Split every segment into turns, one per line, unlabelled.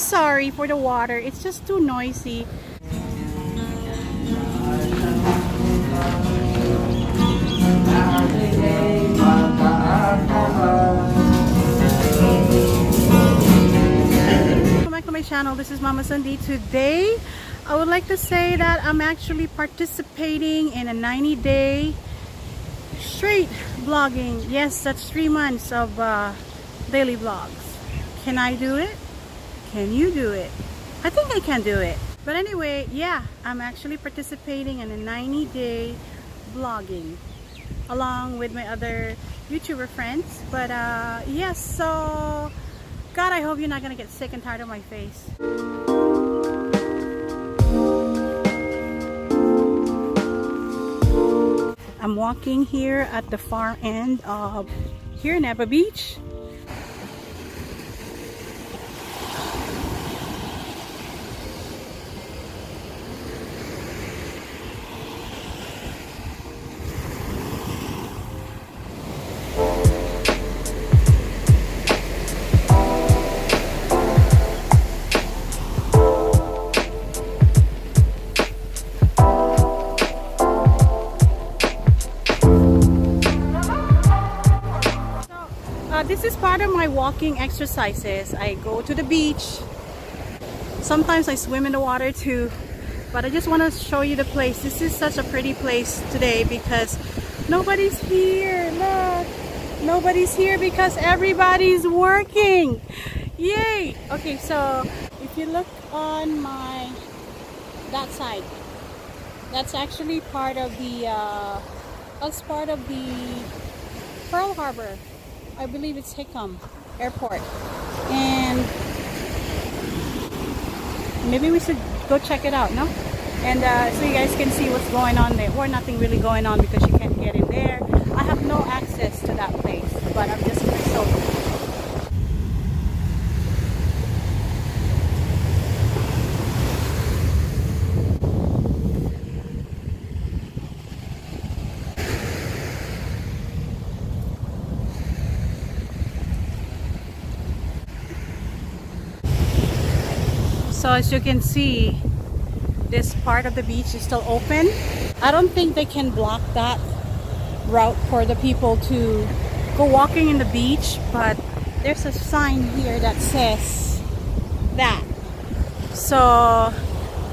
sorry for the water. It's just too noisy. Welcome back to my channel. This is Mama Sandy. Today, I would like to say that I'm actually participating in a 90 day straight vlogging. Yes, that's three months of uh, daily vlogs. Can I do it? Can you do it? I think I can do it. But anyway, yeah, I'm actually participating in a 90 day vlogging along with my other YouTuber friends. But uh, yes, so God, I hope you're not gonna get sick and tired of my face. I'm walking here at the far end of here in Ewa Beach. This is part of my walking exercises. I go to the beach. Sometimes I swim in the water too. But I just want to show you the place. This is such a pretty place today because nobody's here. Look. Nobody's here because everybody's working. Yay! Okay, so if you look on my that side, that's actually part of the uh, that's part of the Pearl Harbor I believe it's Hickam Airport. And maybe we should go check it out, no? And uh, so you guys can see what's going on there. Or nothing really going on because you can't get in there. I have no access to that place, but I'm just gonna show you. So as you can see, this part of the beach is still open. I don't think they can block that route for the people to go walking in the beach, but there's a sign here that says that. So,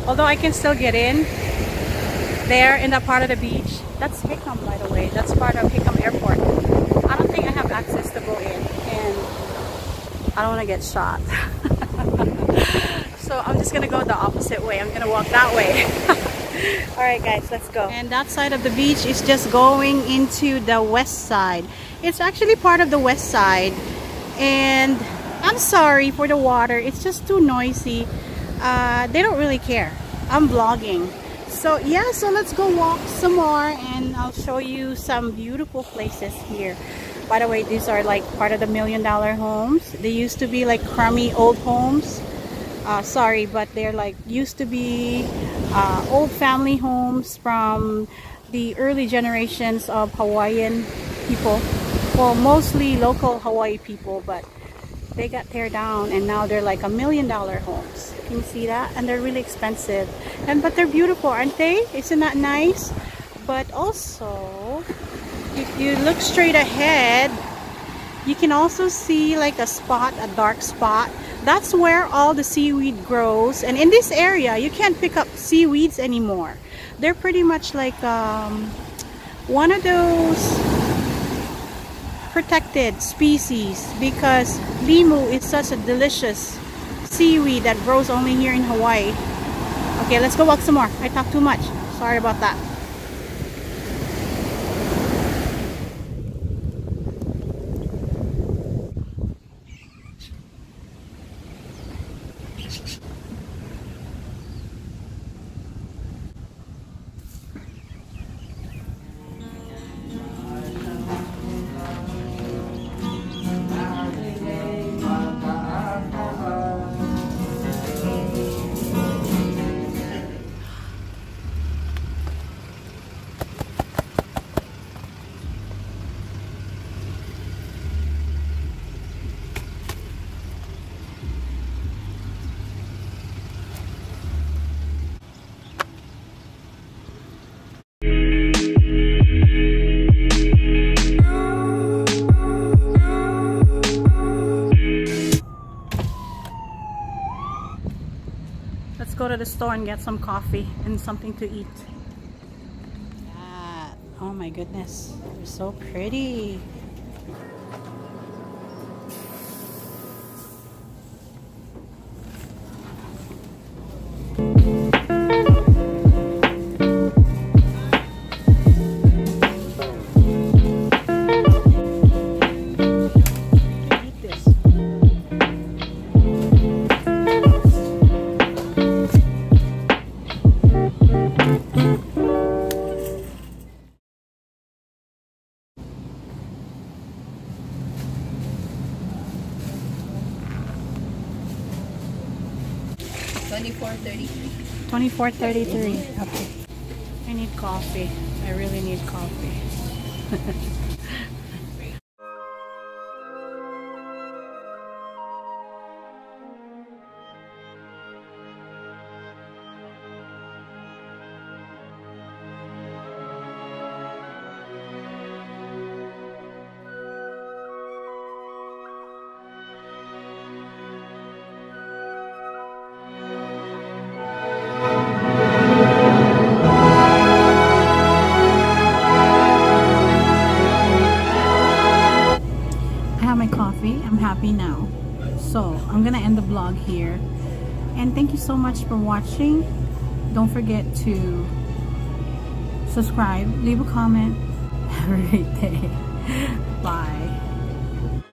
although I can still get in there in that part of the beach, that's Hickam by the way, that's part of Hickam Airport. I don't think I have access to go in and I don't want to get shot. so I'm just gonna go the opposite way. I'm gonna walk that way. Alright guys, let's go. And that side of the beach is just going into the west side. It's actually part of the west side. And I'm sorry for the water. It's just too noisy. Uh, they don't really care. I'm vlogging. So yeah, so let's go walk some more and I'll show you some beautiful places here. By the way, these are like part of the million dollar homes. They used to be like crummy old homes uh, sorry but they're like used to be uh, old family homes from the early generations of Hawaiian people. Well mostly local Hawaii people but they got tear down and now they're like a million dollar homes. Can you see that? And they're really expensive. And but they're beautiful aren't they? Isn't that nice? But also if you look straight ahead you can also see like a spot a dark spot. That's where all the seaweed grows. And in this area you can't pick up seaweeds anymore. They're pretty much like um, one of those protected species because limu is such a delicious seaweed that grows only here in Hawaii. Okay let's go walk some more. I talk too much. Sorry about that go to the store and get some coffee and something to eat. Oh my goodness. They're so pretty.
Twenty-four thirty-three.
Twenty-four thirty-three. Okay. I need coffee. I really need coffee. I'm gonna end the vlog here. And thank you so much for watching. Don't forget to subscribe, leave a comment. Have a great day. Bye.